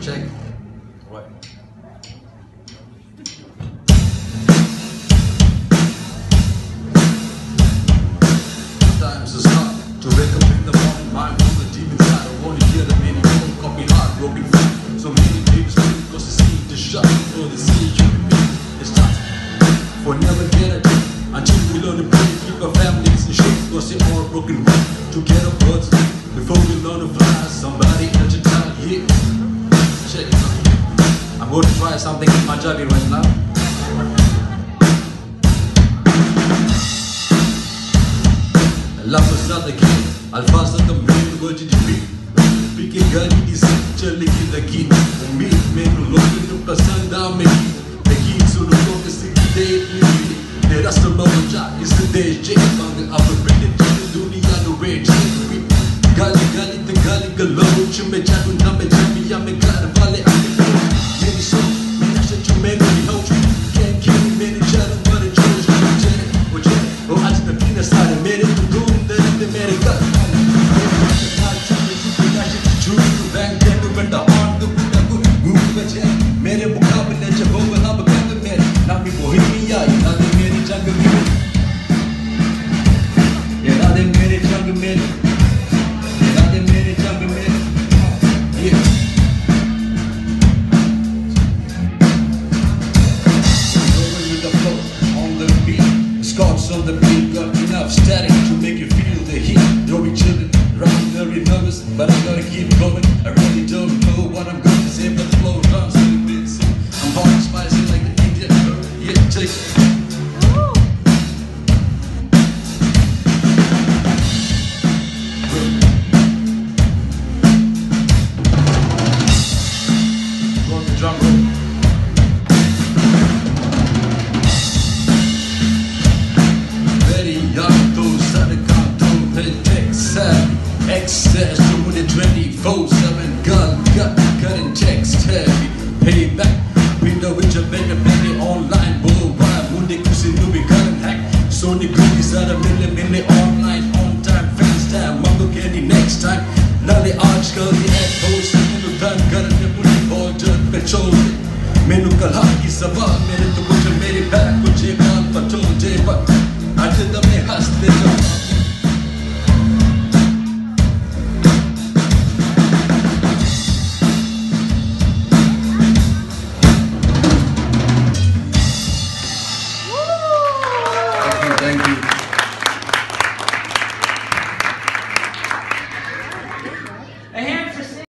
Check. What? Sometimes it's hard to recommend the morning mind from the deep inside. I want to hear the meaning of copy heart broken free. So many people speak because they see the shot before they see you. It's time for never get a until we learn to pray. Keep our families in shape because they are broken. Together, birds. Before we notify somebody else your time here Check it out. I'm going to try something in my jolly right now. لحظة صادق الفاظ تمرين وجه جديد بيكي غالي دي سجل لكي لكي ومين من لوكي تبقى سندا مني لكي سنو لوك سيدي لكي There are some other jockeys today, Jake, on the upper bridge, the dunia, the rage. Gali gali de gali galo Chume chatu name chami yame gali Flow on the beat. Scots on the beat got enough static have access to the 24-7 gun, gun, gun and text heavy payback. We know which have been a online worldwide. Moon they cruising to be gun hack. Sony goodies out of million, million online, on time, fast time. Mumble candy next time. Now the arch girl, the ad post, the gun, gun, and the bullet, all done, petrol. Menu kalaki sabah.